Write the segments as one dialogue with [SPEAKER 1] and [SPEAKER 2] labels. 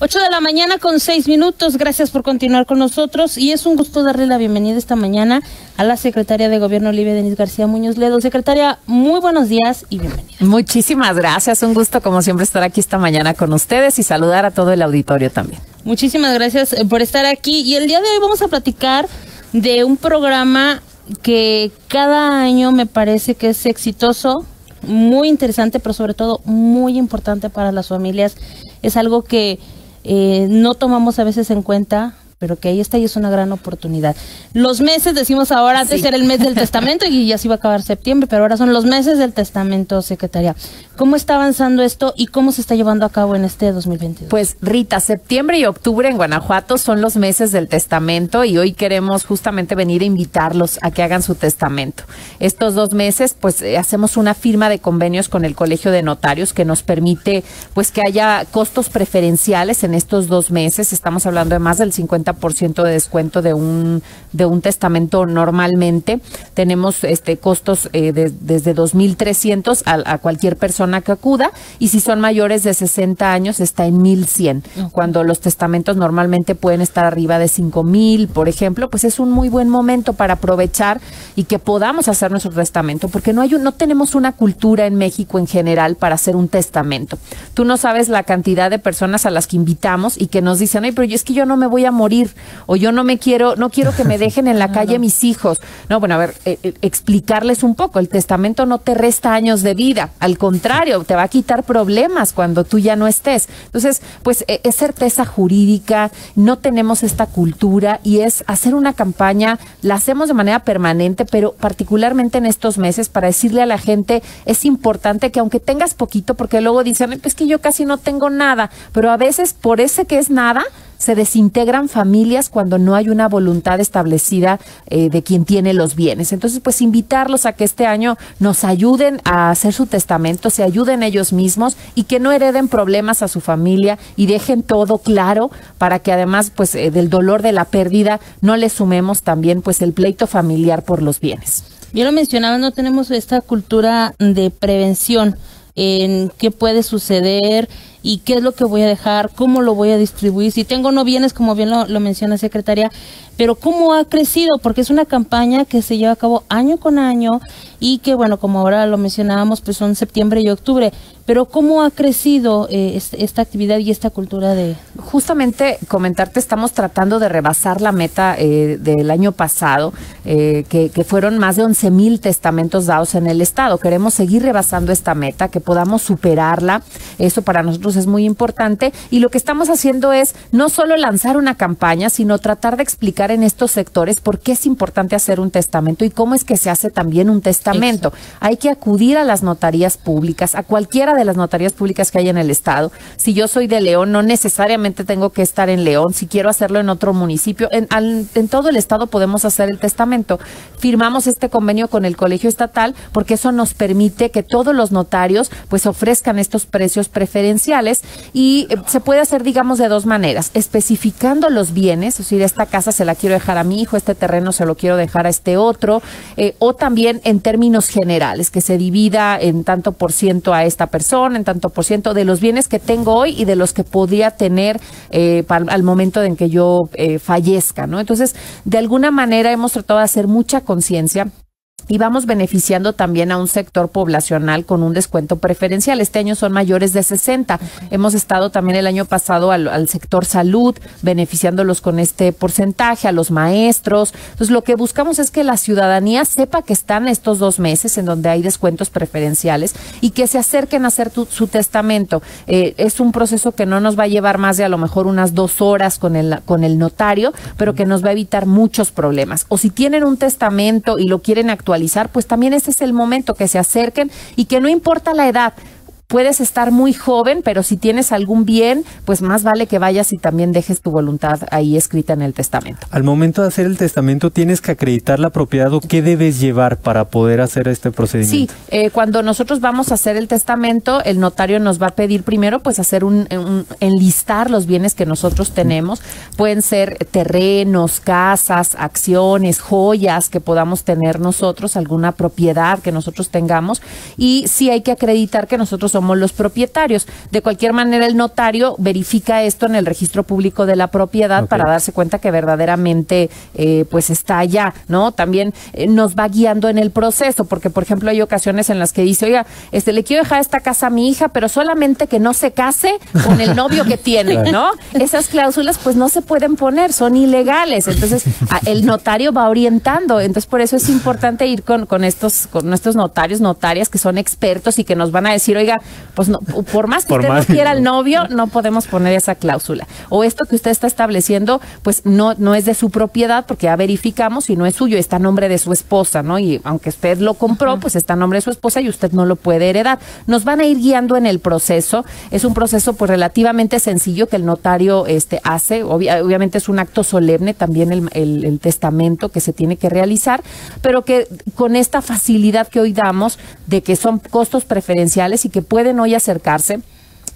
[SPEAKER 1] 8 de la mañana con 6 minutos. Gracias por continuar con nosotros y es un gusto darle la bienvenida esta mañana a la secretaria de Gobierno Olivia Denis García Muñoz Ledo. Secretaria, muy buenos días y bienvenida.
[SPEAKER 2] Muchísimas gracias. Un gusto como siempre estar aquí esta mañana con ustedes y saludar a todo el auditorio también.
[SPEAKER 1] Muchísimas gracias eh, por estar aquí y el día de hoy vamos a platicar de un programa que cada año me parece que es exitoso, muy interesante, pero sobre todo muy importante para las familias. Es algo que eh, no tomamos a veces en cuenta pero que ahí está y es una gran oportunidad. Los meses, decimos ahora, antes era el mes del testamento y ya se iba a acabar septiembre, pero ahora son los meses del testamento, secretaria. ¿Cómo está avanzando esto y cómo se está llevando a cabo en este 2022?
[SPEAKER 2] Pues Rita, septiembre y octubre en Guanajuato son los meses del testamento y hoy queremos justamente venir a invitarlos a que hagan su testamento. Estos dos meses, pues eh, hacemos una firma de convenios con el Colegio de Notarios que nos permite, pues que haya costos preferenciales en estos dos meses. Estamos hablando de más del 50 ciento de descuento de un, de un testamento normalmente. Tenemos este costos eh, de, desde 2.300 a, a cualquier persona que acuda y si son mayores de 60 años está en 1.100. Cuando los testamentos normalmente pueden estar arriba de 5.000, por ejemplo, pues es un muy buen momento para aprovechar y que podamos hacer nuestro testamento, porque no hay un, no tenemos una cultura en México en general para hacer un testamento. Tú no sabes la cantidad de personas a las que invitamos y que nos dicen, ay, pero yo es que yo no me voy a morir o yo no me quiero, no quiero que me dejen en la calle mis hijos. No, bueno, a ver, eh, eh, explicarles un poco, el testamento no te resta años de vida, al contrario, te va a quitar problemas cuando tú ya no estés. Entonces, pues e, es certeza jurídica, no tenemos esta cultura y es hacer una campaña, la hacemos de manera permanente, pero particularmente en estos meses para decirle a la gente, es importante que aunque tengas poquito, porque luego dicen, es que yo casi no tengo nada, pero a veces por ese que es nada, se desintegran familias cuando no hay una voluntad establecida eh, de quien tiene los bienes. Entonces, pues invitarlos a que este año nos ayuden a hacer su testamento, se ayuden ellos mismos y que no hereden problemas a su familia y dejen todo claro para que además, pues, eh, del dolor de la pérdida no le sumemos también, pues, el pleito familiar por los bienes.
[SPEAKER 1] Yo lo mencionaba, no tenemos esta cultura de prevención en qué puede suceder y qué es lo que voy a dejar, cómo lo voy a distribuir. Si tengo no bienes, como bien lo, lo menciona secretaria, pero cómo ha crecido, porque es una campaña que se lleva a cabo año con año y que, bueno, como ahora lo mencionábamos, pues son septiembre y octubre, pero cómo ha crecido eh, esta actividad y esta cultura de...
[SPEAKER 2] Justamente comentarte, estamos tratando de rebasar la meta eh, del año pasado, eh, que, que, fueron más de 11 mil testamentos dados en el Estado. Queremos seguir rebasando esta meta, que podamos superarla. Eso para nosotros es muy importante. Y lo que estamos haciendo es no solo lanzar una campaña, sino tratar de explicar en estos sectores por qué es importante hacer un testamento y cómo es que se hace también un testamento. Hay que acudir a las notarías públicas, a cualquiera de las notarías públicas que hay en el estado. Si yo soy de León, no necesariamente tengo que estar en León. Si quiero hacerlo en otro municipio, en, en todo el estado podemos hacer el testamento. Firmamos este convenio con el colegio estatal porque eso nos permite que todos los notarios pues ofrezcan estos precios preferenciales y eh, se puede hacer digamos de dos maneras, especificando los bienes, es decir, esta casa se la quiero dejar a mi hijo, este terreno se lo quiero dejar a este otro, eh, o también en términos generales, que se divida en tanto por ciento a esta persona, en tanto por ciento de los bienes que tengo hoy y de los que podría tener eh, al momento en que yo eh, fallezca, ¿no? Entonces, de alguna manera hemos tratado de hacer mucha conciencia y vamos beneficiando también a un sector poblacional con un descuento preferencial. Este año son mayores de 60. Hemos estado también el año pasado al, sector salud, beneficiándolos con este porcentaje, a los maestros. Entonces, lo que buscamos es que la ciudadanía sepa que están estos dos meses en donde hay descuentos preferenciales y que se acerquen a hacer su testamento. Eh, es un proceso que no nos va a llevar más de a lo mejor unas dos horas con el, con el notario, pero que nos va a evitar muchos problemas. O si tienen un testamento y lo quieren actualizar, pues también ese es el momento que se acerquen y que no importa la edad, puedes estar muy joven, pero si tienes algún bien, pues más vale que vayas y también dejes tu voluntad ahí escrita en el testamento.
[SPEAKER 3] Al momento de hacer el testamento, tienes que acreditar la propiedad o qué debes llevar para poder hacer este procedimiento.
[SPEAKER 2] Sí, eh, cuando nosotros vamos a hacer el testamento, el notario nos va a pedir primero, pues hacer un, enlistar los bienes que nosotros tenemos. Pueden ser terrenos, casas, acciones, joyas que podamos tener nosotros, alguna propiedad que nosotros tengamos. Y sí hay que acreditar que nosotros somos los propietarios. De cualquier manera, el notario verifica esto en el registro público de la propiedad para darse cuenta que verdaderamente eh, pues está allá, ¿no? También eh, nos va guiando en el proceso, porque por ejemplo hay ocasiones en las que dice, oiga, este le quiero dejar esta casa a mi hija, pero solamente que no se case con el novio que tiene, ¿no? Esas cláusulas pues no se pueden poner, son ilegales. Entonces, el notario va orientando. Entonces, por eso es importante ir con, con estos, con nuestros notarios, notarias que son expertos y que nos van a decir, oiga, pues no, por más que
[SPEAKER 3] Por
[SPEAKER 2] usted
[SPEAKER 3] más-
[SPEAKER 2] no quiera al novio, no podemos poner esa cláusula. O esto que usted está estableciendo, pues no, no es de su propiedad, porque ya verificamos y no es suyo, está a nombre de su esposa, ¿no? Y aunque usted lo compró, pues está a nombre de su esposa y usted no lo puede heredar. Nos van a ir guiando en el proceso. Es un proceso pues relativamente sencillo que el notario este hace. Obvia- obviamente es un acto solemne también el, el- el testamento que se tiene que realizar, pero que con esta facilidad que hoy damos de que son costos preferenciales y que pueden hoy acercarse.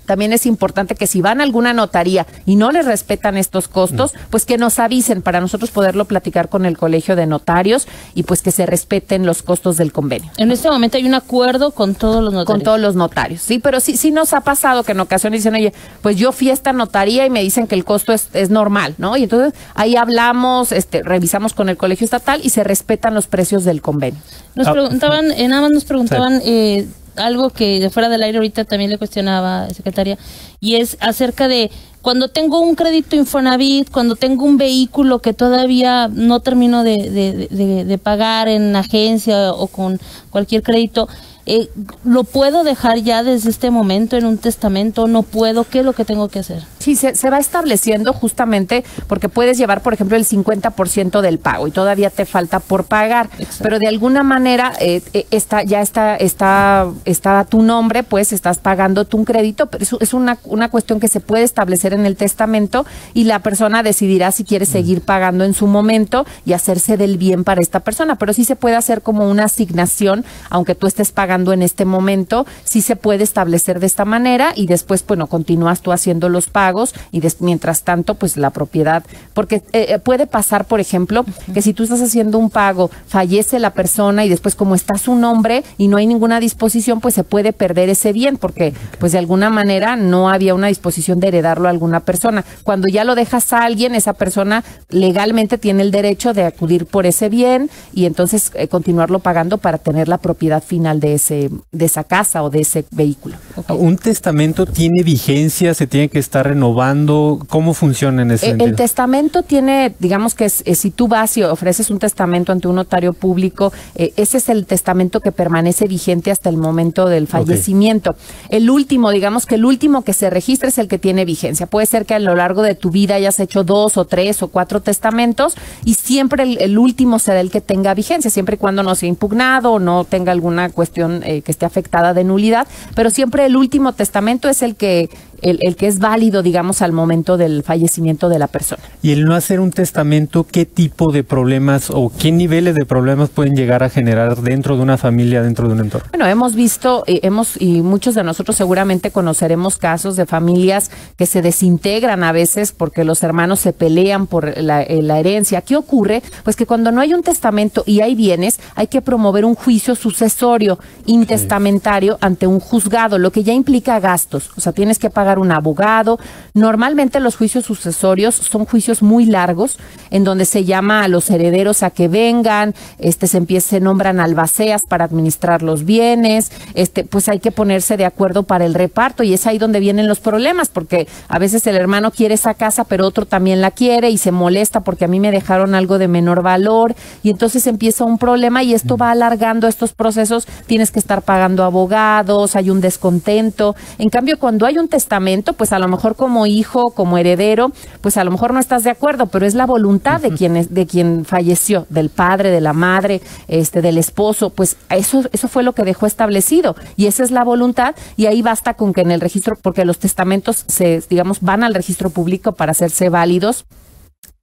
[SPEAKER 2] También es importante que si van a alguna notaría y no les respetan estos costos, pues que nos avisen para nosotros poderlo platicar con el colegio de notarios y pues que se respeten los costos del convenio
[SPEAKER 1] En este momento hay un acuerdo con todos los notarios.
[SPEAKER 2] con todos los notarios, sí, pero sí, sí nos ha pasado que en ocasiones dicen, oye, pues yo fui a esta notaría y me dicen que el costo es, es normal, ¿no? Y entonces ahí hablamos, este, revisamos con el colegio estatal y se respetan los precios del convenio.
[SPEAKER 1] Nos
[SPEAKER 3] Ah.
[SPEAKER 1] preguntaban, eh, nada más nos preguntaban eh, algo que de fuera del aire ahorita también le cuestionaba, secretaria, y es acerca de cuando tengo un crédito Infonavit, cuando tengo un vehículo que todavía no termino de, de- de- pagar en agencia o con cualquier crédito, eh, ¿lo puedo dejar ya desde este momento en un testamento? ¿No puedo? ¿Qué es lo que tengo que hacer?
[SPEAKER 2] Sí, se, se va estableciendo justamente porque puedes llevar, por ejemplo, el 50% del pago y todavía te falta por pagar,
[SPEAKER 1] Exacto.
[SPEAKER 2] pero de alguna manera eh, eh, está, ya está, está, está a tu nombre, pues estás pagando tu un crédito, pero es, es una, una cuestión que se puede establecer en el testamento y la persona decidirá si quiere seguir pagando en su momento y hacerse del bien para esta persona, pero sí se puede hacer como una asignación, aunque tú estés pagando en este momento, sí se puede establecer de esta manera y después, bueno, continúas tú haciendo los pagos y des- mientras tanto, pues la propiedad, porque eh, eh, puede pasar, por ejemplo, que si tú estás haciendo un pago, fallece la persona y después como está su nombre y no hay ninguna disposición, pues se puede perder ese bien porque pues de alguna manera no había una disposición de heredarlo a alguna persona. Cuando ya lo dejas a alguien, esa persona legalmente tiene el derecho de acudir por ese bien y entonces eh, continuarlo pagando para tener la propiedad final de ese de esa casa o de ese vehículo.
[SPEAKER 3] ¿Un testamento tiene vigencia? ¿Se tiene que estar renovando? ¿Cómo funciona en ese
[SPEAKER 2] Eh, El,
[SPEAKER 3] sentido?
[SPEAKER 2] testamento tiene, digamos que es- eh, si tú vas y ofreces un testamento ante un notario público, eh, ese es el testamento que permanece vigente hasta el momento del fallecimiento. El último, digamos que el último que se registra es el que tiene vigencia. Puede ser que a lo largo de tu vida hayas hecho dos o tres o cuatro testamentos y siempre el, el último será el que tenga vigencia, siempre y cuando no sea impugnado o no tenga alguna cuestión eh, que esté afectada de nulidad, pero siempre el último testamento es el que el, el que es válido, digamos, al momento del fallecimiento de la persona.
[SPEAKER 3] Y el no hacer un testamento, ¿qué tipo de problemas o qué niveles de problemas pueden llegar a generar dentro de una familia, dentro de un entorno?
[SPEAKER 2] Bueno, hemos visto, eh, hemos y muchos de nosotros seguramente conoceremos casos de familias que se desintegran a veces porque los hermanos se pelean por la, eh, la herencia. ¿Qué ocurre? Pues que cuando no hay un testamento y hay bienes, hay que promover un juicio sucesorio intestamentario ante un juzgado, lo que ya implica gastos. O sea, tienes que pagar un abogado. Normalmente los juicios sucesorios son juicios muy largos en donde se llama a los herederos a que vengan, este se empieza se nombran albaceas para administrar los bienes, este pues hay que ponerse de acuerdo para el reparto y es ahí donde vienen los problemas porque a veces el hermano quiere esa casa pero otro también la quiere y se molesta porque a mí me dejaron algo de menor valor y entonces empieza un problema y esto va alargando estos procesos, tienes que estar pagando abogados, hay un descontento. En cambio, cuando hay un testamento, pues a lo mejor como hijo, como heredero, pues a lo mejor no estás de acuerdo, pero es la voluntad de quien es- de quien falleció, del padre, de la madre, este del esposo, pues eso eso fue lo que dejó establecido y esa es la voluntad y ahí basta con que en el registro porque los testamentos se digamos van al registro público para hacerse válidos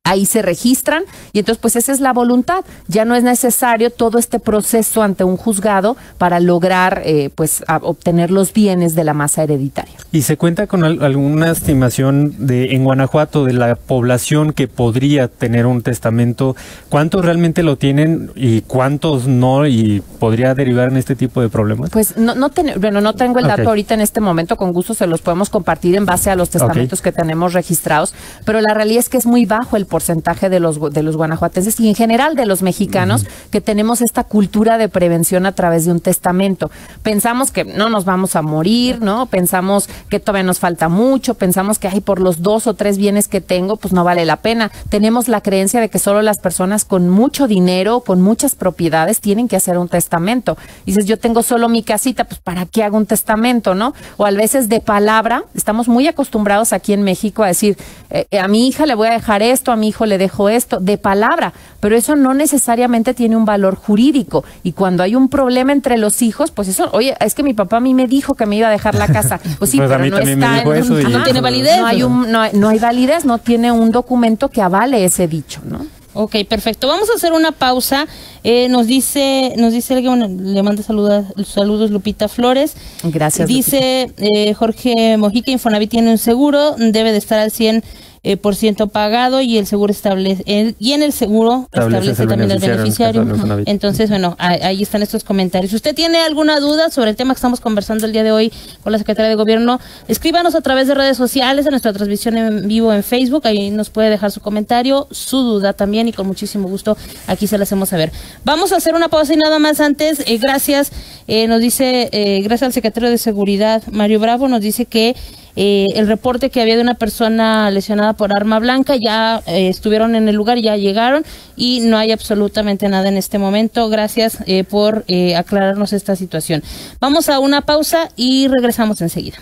[SPEAKER 2] ahí se registran y entonces pues esa es la voluntad. Ya no es necesario todo este proceso ante un juzgado para lograr eh, pues obtener los bienes de la masa hereditaria.
[SPEAKER 3] ¿Y se cuenta con alguna estimación de en Guanajuato de la población que podría tener un testamento? ¿Cuántos realmente lo tienen y cuántos no y podría derivar en este tipo de problemas?
[SPEAKER 2] Pues no, no bueno, no tengo el dato ahorita en este momento, con gusto se los podemos compartir en base a los testamentos que tenemos registrados, pero la realidad es que es muy bajo el porcentaje de los, de los guanajuatenses y en general de los mexicanos que tenemos esta cultura de prevención a través de un testamento. Pensamos que no nos vamos a morir, ¿no? Pensamos que todavía nos falta mucho, pensamos que hay por los dos o tres bienes que tengo, pues no vale la pena. Tenemos la creencia de que solo las personas con mucho dinero, con muchas propiedades, tienen que hacer un testamento. dices, yo tengo solo mi casita, pues ¿para qué hago un testamento, no? O a veces de palabra, estamos muy acostumbrados aquí en México a decir, eh, a mi hija le voy a dejar esto, a mi hijo le dejo esto, de palabra, pero eso no necesariamente tiene un valor jurídico. Y cuando hay un problema entre los hijos, pues eso, oye, es que mi papá a mí me dijo que me iba a dejar la casa. Pues sí,
[SPEAKER 3] pues
[SPEAKER 2] pero
[SPEAKER 3] no está en
[SPEAKER 1] no tiene validez.
[SPEAKER 2] No hay, un, no, no hay validez, no tiene un documento que avale ese dicho, ¿no?
[SPEAKER 1] Ok, perfecto. Vamos a hacer una pausa. Eh, nos dice, nos dice alguien, le manda saludos, saludos Lupita Flores.
[SPEAKER 2] Gracias.
[SPEAKER 1] Dice eh, Jorge Mojica, Infonavit tiene un seguro, debe de estar al 100 eh, por ciento pagado y el seguro establece y en el seguro establece, también el beneficiario. Entonces, bueno, ahí, están estos comentarios. Si usted tiene alguna duda sobre el tema que estamos conversando el día de hoy con la Secretaría de Gobierno, escríbanos a través de redes sociales, en nuestra transmisión en vivo en Facebook, ahí nos puede dejar su comentario, su duda también y con muchísimo gusto aquí se la hacemos saber. Vamos a hacer una pausa y nada más antes, eh, gracias, eh, nos dice, gracias al secretario de Seguridad, Mario Bravo, nos dice que eh, el reporte que había de una persona lesionada por arma blanca, ya eh, estuvieron en el lugar, ya llegaron y no hay absolutamente nada en este momento. Gracias eh, por aclararnos esta situación. Vamos a una pausa y regresamos enseguida.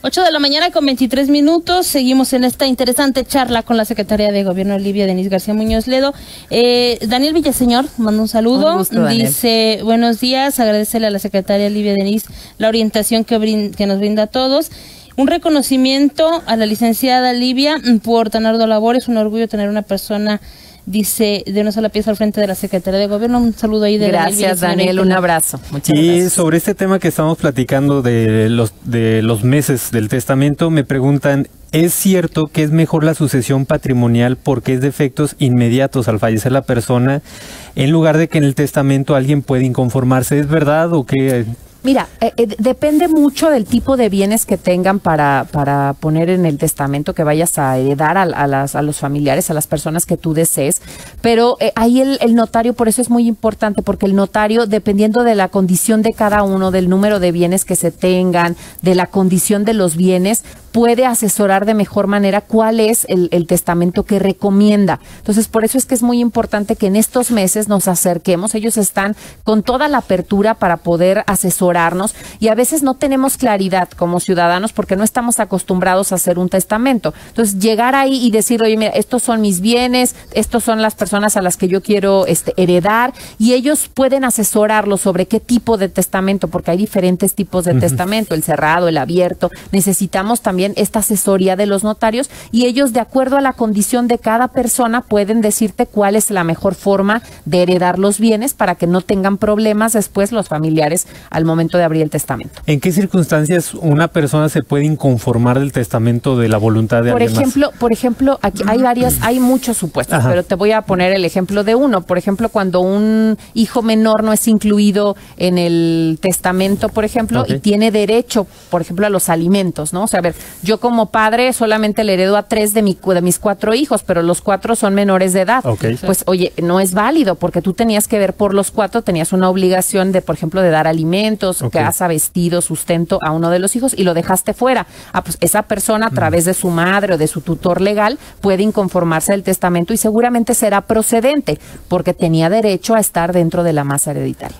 [SPEAKER 1] 8 de la mañana con 23 minutos. Seguimos en esta interesante charla con la secretaria de Gobierno de Libia, Denise García Muñoz Ledo. Eh, Daniel Villaseñor manda un saludo. Dice, buenos días, agradecele a la secretaria Livia Denise la orientación que, que nos brinda a todos. Un reconocimiento a la licenciada Livia por tan arduo labor. Es un orgullo tener una persona dice de una sola pieza al frente de la Secretaría de Gobierno. Un saludo ahí de
[SPEAKER 2] Gracias, Daniel, un abrazo.
[SPEAKER 3] Muchas y sobre este tema que estamos platicando de los, de los meses del testamento, me preguntan, ¿es cierto que es mejor la sucesión patrimonial porque es de efectos inmediatos al fallecer la persona, en lugar de que en el testamento alguien puede inconformarse? ¿Es verdad o qué?
[SPEAKER 2] Mira, eh, eh, depende mucho del tipo de bienes que tengan para, para poner en el testamento que vayas a heredar a, las, a los familiares, a las personas que tú desees. Pero eh, ahí el, el, notario, por eso es muy importante, porque el notario, dependiendo de la condición de cada uno, del número de bienes que se tengan, de la condición de los bienes, puede asesorar de mejor manera cuál es el, testamento que recomienda. Entonces, por eso es que es muy importante que en estos meses nos acerquemos. Ellos están con toda la apertura para poder asesorarnos y a veces no tenemos claridad como ciudadanos porque no estamos acostumbrados a hacer un testamento. Entonces, llegar ahí y decir, oye, mira, estos son mis bienes, estos son las personas a las que yo quiero este, heredar y ellos pueden asesorarlos sobre qué tipo de testamento, porque hay diferentes tipos de testamento, el cerrado, el abierto. Necesitamos también esta asesoría de los notarios y ellos, de acuerdo a la condición de cada persona, pueden decirte cuál es la mejor forma de heredar los bienes para que no tengan problemas después los familiares al momento de abrir el testamento.
[SPEAKER 3] ¿En qué circunstancias una persona se puede inconformar del testamento de la voluntad de
[SPEAKER 2] por
[SPEAKER 3] alguien
[SPEAKER 2] ejemplo, Por ejemplo, aquí hay varias, hay muchos supuestos, pero te voy a poner el ejemplo de uno. Por ejemplo, cuando un hijo menor no es incluido en el testamento, por ejemplo, y tiene derecho, por ejemplo, a los alimentos, ¿no? O sea, a ver, yo como padre solamente le heredo a tres de, mi, de mis cuatro hijos, pero los cuatro son menores de edad. Pues oye, no es válido porque tú tenías que ver por los cuatro, tenías una obligación de, por ejemplo, de dar alimentos, casa, vestido, sustento a uno de los hijos y lo dejaste fuera. Ah, pues esa persona a través de su madre o de su tutor legal puede inconformarse del testamento y seguramente será procedente porque tenía derecho a estar dentro de la masa hereditaria.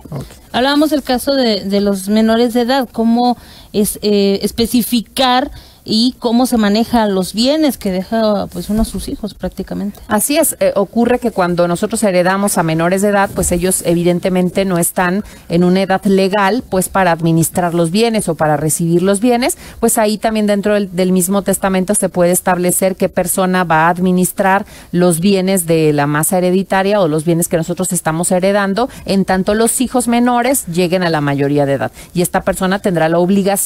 [SPEAKER 1] Hablábamos del caso de, de los menores de edad, cómo es eh, especificar y cómo se manejan los bienes que deja pues uno a sus hijos prácticamente.
[SPEAKER 2] Así es, eh, ocurre que cuando nosotros heredamos a menores de edad, pues ellos evidentemente no están en una edad legal pues para administrar los bienes o para recibir los bienes, pues ahí también dentro del, del mismo testamento se puede establecer qué persona va a administrar los bienes de la masa hereditaria o los bienes que nosotros estamos heredando, en tanto los hijos menores lleguen a la mayoría de edad. Y esta persona tendrá la obligación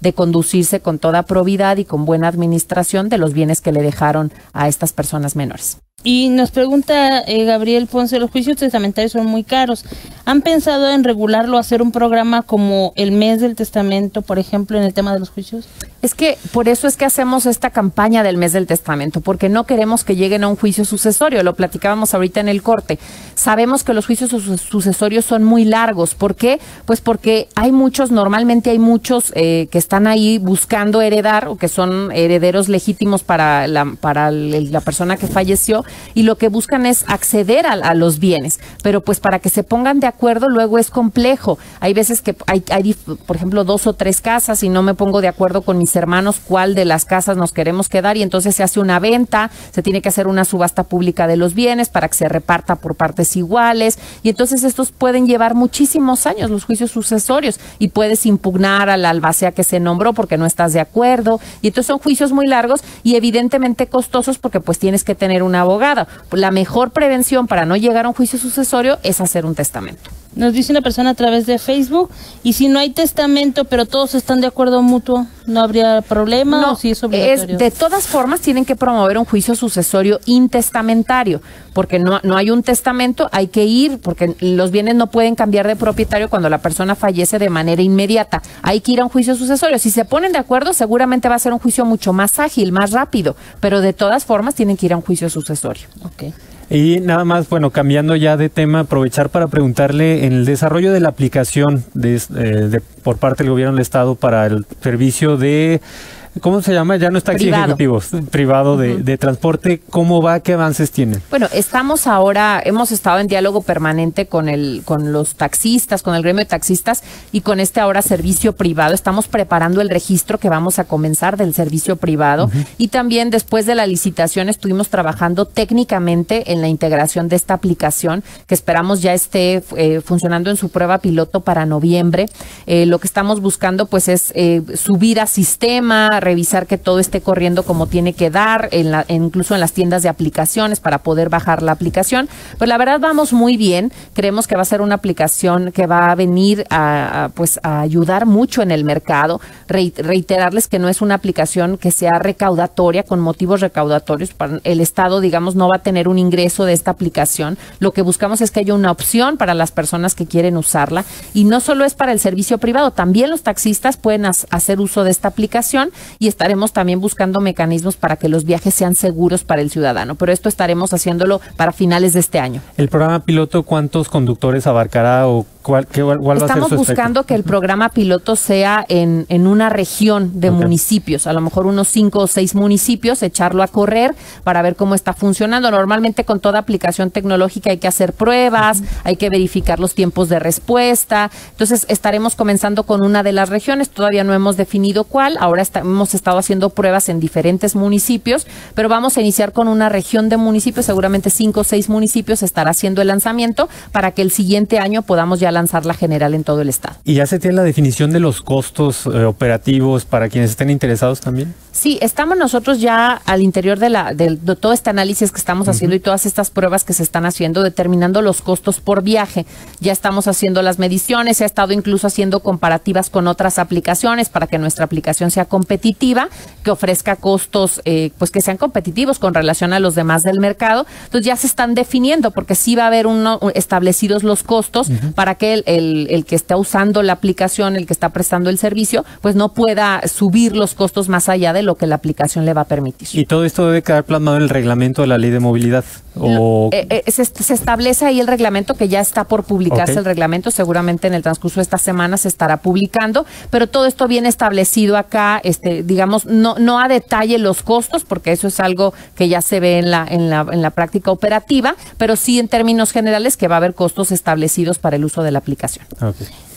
[SPEAKER 2] de conducirse con toda probidad y con buena administración de los bienes que le dejaron a estas personas menores.
[SPEAKER 1] Y nos pregunta eh, Gabriel Ponce, los juicios testamentarios son muy caros. ¿Han pensado en regularlo, hacer un programa como el mes del testamento, por ejemplo, en el tema de los juicios?
[SPEAKER 2] Es que por eso es que hacemos esta campaña del mes del testamento, porque no queremos que lleguen a un juicio sucesorio. Lo platicábamos ahorita en el corte. Sabemos que los juicios su- sucesorios son muy largos. ¿Por qué? Pues porque hay muchos, normalmente hay muchos eh, que están ahí buscando heredar o que son herederos legítimos para la, para la persona que falleció y lo que buscan es acceder a, los bienes. Pero pues para que se pongan de acuerdo luego es complejo. Hay veces que hay, hay, por ejemplo, dos o tres casas y no me pongo de acuerdo con mis hermanos cuál de las casas nos queremos quedar y entonces se hace una venta, se tiene que hacer una subasta pública de los bienes para que se reparta por partes iguales y entonces estos pueden llevar muchísimos años los juicios sucesorios y puedes impugnar a la albacea que se nombró porque no estás de acuerdo y entonces son juicios muy largos y evidentemente costosos porque pues tienes que tener un abogado. La mejor prevención para no llegar a un juicio sucesorio es hacer un testamento.
[SPEAKER 1] Nos dice una persona a través de Facebook, y si no hay testamento, pero todos están de acuerdo mutuo, ¿no habría problema o si es obligatorio?
[SPEAKER 2] de todas formas tienen que promover un juicio sucesorio intestamentario, porque no, no hay un testamento, hay que ir, porque los bienes no pueden cambiar de propietario cuando la persona fallece de manera inmediata. Hay que ir a un juicio sucesorio. Si se ponen de acuerdo, seguramente va a ser un juicio mucho más ágil, más rápido, pero de todas formas tienen que ir a un juicio sucesorio.
[SPEAKER 1] Ok.
[SPEAKER 3] Y nada más, bueno, cambiando ya de tema, aprovechar para preguntarle en el desarrollo de la aplicación de, eh, de- por parte del gobierno del Estado para el servicio de, ¿cómo se llama? Ya no es taxi
[SPEAKER 2] Privado.
[SPEAKER 3] ejecutivo, privado de, de transporte. ¿Cómo va? ¿Qué avances tienen?
[SPEAKER 2] Bueno, estamos ahora, hemos estado en diálogo permanente con el, con los taxistas, con el gremio de taxistas y con este ahora servicio privado. Estamos preparando el registro que vamos a comenzar del servicio privado y también después de la licitación estuvimos trabajando técnicamente en la integración de esta aplicación que esperamos ya esté eh, funcionando en su prueba piloto para noviembre. Eh, lo que estamos buscando pues es eh, subir a sistema, revisar que todo esté corriendo como tiene que dar, en la, incluso en las tiendas de aplicaciones para poder bajar la aplicación. Pues la verdad vamos muy bien. Creemos que va a ser una aplicación que va a venir a, pues a ayudar mucho en el mercado. Rei- reiterarles que no es una aplicación que sea recaudatoria con motivos recaudatorios. El Estado, digamos, no va a tener un ingreso de esta aplicación. Lo que buscamos es que haya una opción para las personas que quieren usarla y no solo es para el servicio privado, también los taxistas pueden hacer uso de esta aplicación y estaremos también buscando mecanismos para que los viajes sean seguros para el ciudadano. Pero esto estaremos haciéndolo para finales de este año.
[SPEAKER 3] ¿El programa piloto cuántos conductores abarcará o cuál, qué, cuál va a ser
[SPEAKER 2] Estamos
[SPEAKER 3] su
[SPEAKER 2] buscando que el programa piloto sea en, en una región de municipios, a lo mejor unos cinco o seis municipios, echarlo a correr para ver cómo está funcionando. Normalmente con toda aplicación tecnológica hay que hacer pruebas, hay que verificar los tiempos de respuesta. Entonces estaremos comenzando con una de las regiones, todavía no hemos definido cuál, ahora está- hemos estado haciendo pruebas en diferentes municipios, pero vamos a iniciar con una región de municipios, seguramente cinco o seis municipios estará haciendo el lanzamiento para que el siguiente año podamos ya lanzar la general en todo el estado.
[SPEAKER 3] ¿Y ya se tiene la definición de los costos eh, operativos para quienes estén interesados también?
[SPEAKER 2] Sí, estamos nosotros ya al interior de, la, del- de todo este análisis que estamos haciendo y todas estas pruebas que se están haciendo, determinando los costos por viaje. Ya estamos haciendo las mediciones, se ha estado incluso haciendo comparativas con otras aplicaciones para que nuestra aplicación sea competitiva, que ofrezca costos eh, pues que sean competitivos con relación a los demás del mercado. Entonces ya se están definiendo porque sí va a haber uno, establecidos los costos para que el, el- el que está usando la aplicación, el que está prestando el servicio, pues no pueda subir los costos más allá de lo que la aplicación le va a permitir.
[SPEAKER 3] Y todo esto debe quedar plasmado en el reglamento de la ley de movilidad. O
[SPEAKER 2] Eh, eh, se, se establece ahí el reglamento que ya está por publicarse el reglamento, seguramente en el transcurso de esta semana se estará publicando, pero todo esto viene establecido acá, este, eh, digamos, no, no a detalle los costos, porque eso es algo que ya se ve en la, en la, en la práctica operativa, pero sí en términos generales que va a haber costos establecidos para el uso de la aplicación.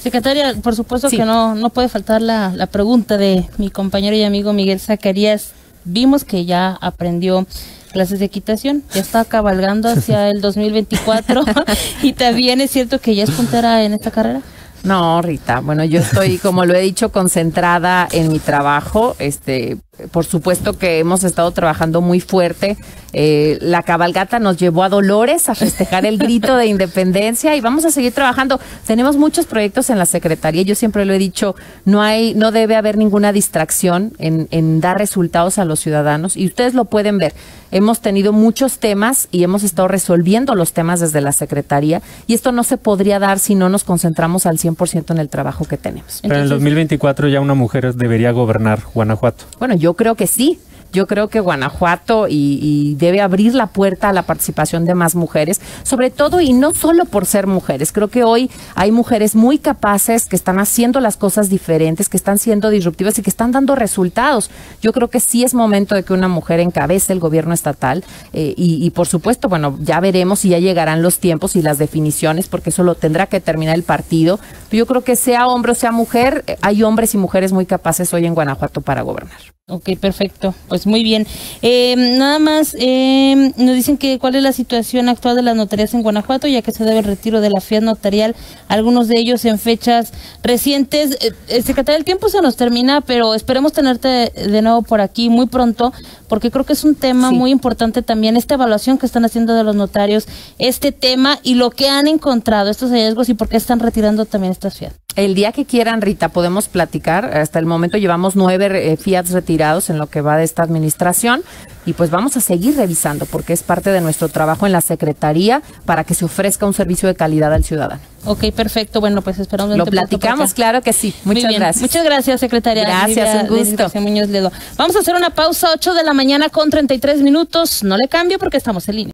[SPEAKER 1] Secretaria, por supuesto que no, no puede faltar la, la pregunta de mi compañero y amigo Miguel Zacarías. Vimos que ya aprendió clases de equitación, ya está cabalgando hacia el 2024 y también es cierto que ya es puntera en esta carrera.
[SPEAKER 2] No, Rita, bueno, yo estoy, como lo he dicho, concentrada en mi trabajo. Este, por supuesto que hemos estado trabajando muy fuerte. Eh, la cabalgata nos llevó a Dolores a festejar el grito de independencia y vamos a seguir trabajando. Tenemos muchos proyectos en la Secretaría. Yo siempre lo he dicho, no hay, no debe haber ninguna distracción en, en dar resultados a los ciudadanos y ustedes lo pueden ver. Hemos tenido muchos temas y hemos estado resolviendo los temas desde la Secretaría y esto no se podría dar si no nos concentramos al 100% en el trabajo que tenemos.
[SPEAKER 3] Pero en el 2024 ya una mujer debería gobernar Guanajuato.
[SPEAKER 2] Bueno, yo creo que sí. Yo creo que Guanajuato y, debe abrir la puerta a la participación de más mujeres, sobre todo y no solo por ser mujeres. Creo que hoy hay mujeres muy capaces que están haciendo las cosas diferentes, que están siendo disruptivas y que están dando resultados. Yo creo que sí es momento de que una mujer encabece el gobierno estatal eh, y, y, por supuesto, bueno, ya veremos si ya llegarán los tiempos y las definiciones, porque eso lo tendrá que terminar el partido. Yo creo que sea hombre o sea mujer, eh, hay hombres y mujeres muy capaces hoy en Guanajuato para gobernar.
[SPEAKER 1] Ok, perfecto. Pues muy bien. Eh, nada más, eh, nos dicen que cuál es la situación actual de las notarías en Guanajuato, ya que se debe el retiro de la fiat notarial, algunos de ellos en fechas recientes. Eh, el secretario del tiempo se nos termina, pero esperemos tenerte de nuevo por aquí muy pronto, porque creo que es un tema muy importante también, esta evaluación que están haciendo de los notarios, este tema y lo que han encontrado, estos hallazgos y por qué están retirando también estas fiat.
[SPEAKER 2] El día que quieran, Rita, podemos platicar. Hasta el momento llevamos nueve eh, Fiats retirados en lo que va de esta administración y pues vamos a seguir revisando porque es parte de nuestro trabajo en la Secretaría para que se ofrezca un servicio de calidad al ciudadano.
[SPEAKER 1] Ok, perfecto. Bueno, pues esperamos.
[SPEAKER 2] Lo platicamos, claro que sí. Muchas gracias.
[SPEAKER 1] Muchas gracias, secretaria.
[SPEAKER 2] Gracias, un gusto.
[SPEAKER 1] Muñoz Ledo. Vamos a hacer una pausa, 8 de la mañana con 33 minutos. No le cambio porque estamos en línea.